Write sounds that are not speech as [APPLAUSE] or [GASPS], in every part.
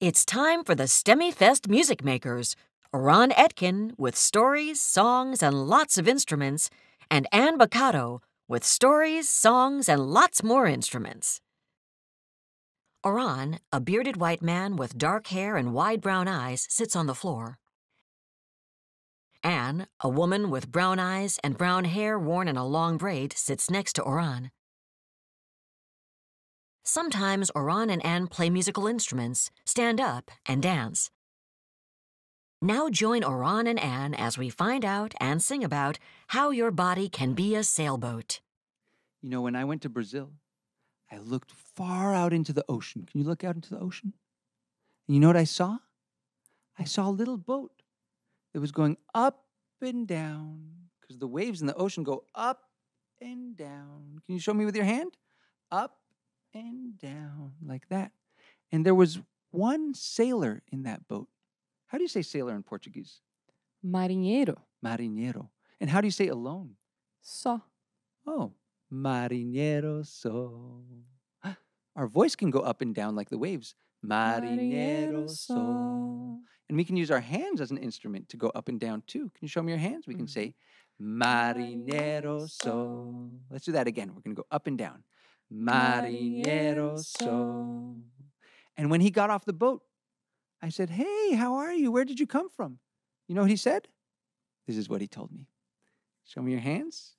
It's time for the STEMI Fest Music Makers. Oran Etkin with stories, songs, and lots of instruments, and Ann Baccato with stories, songs, and lots more instruments. Oran, a bearded white man with dark hair and wide brown eyes, sits on the floor. Anne, a woman with brown eyes and brown hair worn in a long braid, sits next to Oran. Sometimes Oran and Anne play musical instruments, stand up, and dance. Now join Oran and Anne as we find out and sing about how your body can be a sailboat. You know, when I went to Brazil, I looked far out into the ocean. Can you look out into the ocean? And you know what I saw? I saw a little boat that was going up and down because the waves in the ocean go up and down. Can you show me with your hand? Up and down like that. And there was one sailor in that boat. How do you say sailor in Portuguese? Marinheiro. Marinheiro. And how do you say alone? Só. Oh, marinheiro só. [GASPS] Our voice can go up and down like the waves. Marinheiro só. And we can use our hands as an instrument to go up and down too. Can you show me your hands? We can Mhm. say marinheiro só. Let's do that again. We're going to go up and down. Marinheiro só. And when he got off the boat, I said, Hey, how are you? Where did you come from? You know what he said? This is what he told me. Show me your hands.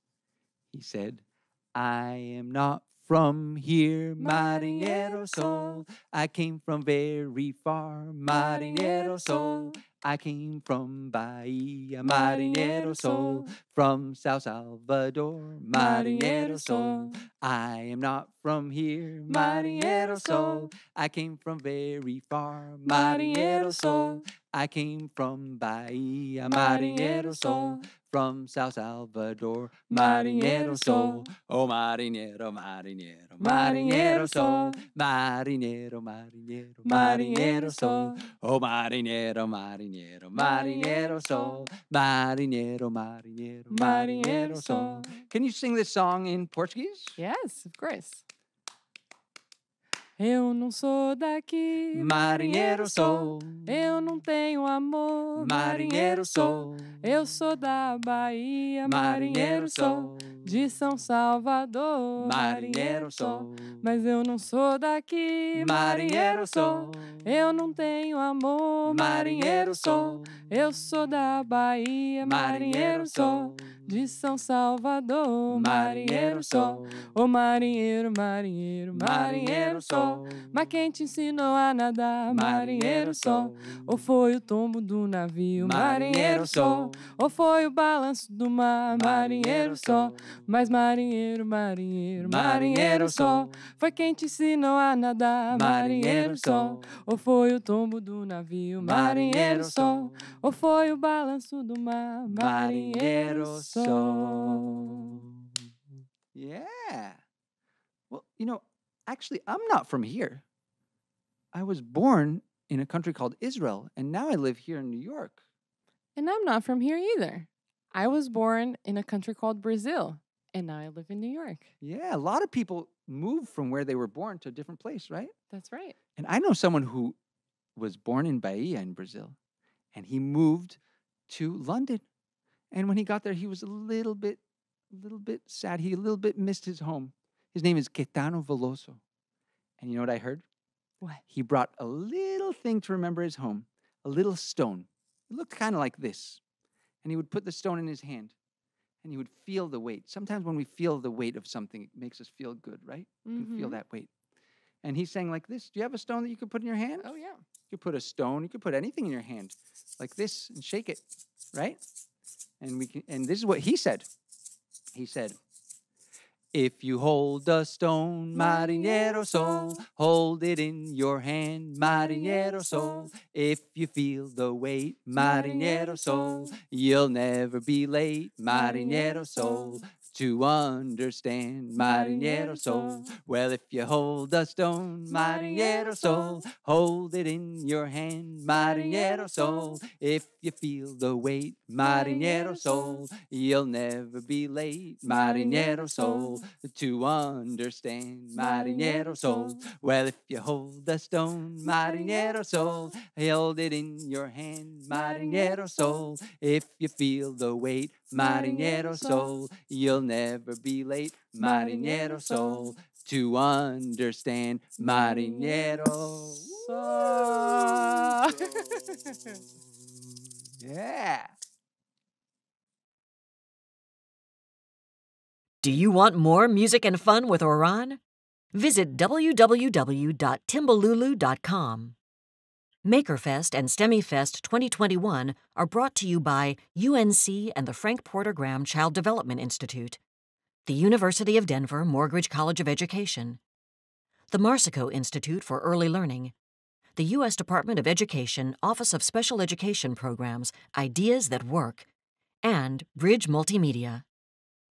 He said, I am not from here, marinheiro sou. I came from very far, marinheiro sou. I came from Bahia, marinheiro sou. From São Salvador, marinheiro sou. I am not from here, marinheiro sou. I came from very far, marinheiro sou. I came from Bahia, marinheiro sou. From São Salvador, marinheiro sou. Oh, marinheiro, marinheiro, marinheiro sou. Marinheiro, marinheiro, marinheiro sou. Oh, marinheiro, marinheiro, marinheiro sou. Marinheiro, marinheiro, marinheiro sou. Can you sing this song in Portuguese? Yes, of course. Eu não sou daqui. Marinheiro sou. Eu não tenho amor. Marinheiro sou. Eu sou da Bahia. Marinheiro sou. De São Salvador. Marinheiro sou. Mas eu não sou daqui. Marinheiro sou. Eu não tenho amor. Marinheiro sou. Eu sou da Bahia. Marinheiro sou. De São Salvador. Marinheiro sou. Ô marinheiro, marinheiro, Marinheiro sou. Mas quem te ensinou a nadar? Marinheiro só. Ou foi o tombo do navio? Marinheiro só. Ou foi o balanço do mar? Marinheiro só. Mas marinheiro, marinheiro, marinheiro só. Foi quem te ensinou a nadar? Marinheiro só. Ou foi o tombo do navio? Marinheiro só. Ou foi o balanço do mar? Marinheiro sou. Yeah. Well, you know, actually, I'm not from here. I was born in a country called Israel, and now I live here in New York. And I'm not from here either. I was born in a country called Brazil, and now I live in New York. Yeah, a lot of people move from where they were born to a different place, right? That's right. And I know someone who was born in Bahia in Brazil, and he moved to London. And when he got there, he was a little bit, a little bit sad. He a little bit missed his home. His name is Caetano Veloso. And you know what I heard? What? He brought a little thing to remember his home, a little stone. It looked kind of like this. And he would put the stone in his hand and he would feel the weight. Sometimes when we feel the weight of something, it makes us feel good, right? You can feel Mhm. that weight. And he's saying like this Do you have a stone that you could put in your hand? Oh, yeah. You could put a stone, you could put anything in your hand like this and shake it, right? And we can and this is what he said. He said, if you hold a stone, marinheiro sou, hold it in your hand, marinheiro sou. If you feel the weight, marinheiro sou, you'll never be late, marinheiro sou. To understand. Marinheiro soul. Well, if you hold a stone, marinheiro soul, hold it in your hand, marinheiro soul. If you feel the weight, marinheiro soul, you'll never be late, marinheiro soul, to understand. Marinheiro soul. Well, if you hold a stone, marinheiro soul, hold it in your hand, marinheiro soul. If you feel the weight, marinheiro soul, you'll never be late, marinheiro soul, to understand, marinheiro. Soul. [LAUGHS] yeah. Do you want more music and fun with Oran? Visit www.timbalooloo.com. Makerfest and STEMIFest 2021 are brought to you by UNC and the Frank Porter Graham Child Development Institute, the University of Denver Morgridge College of Education, the Marsico Institute for Early Learning, the U.S. Department of Education Office of Special Education Programs Ideas That Work, and Bridge Multimedia.